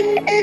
and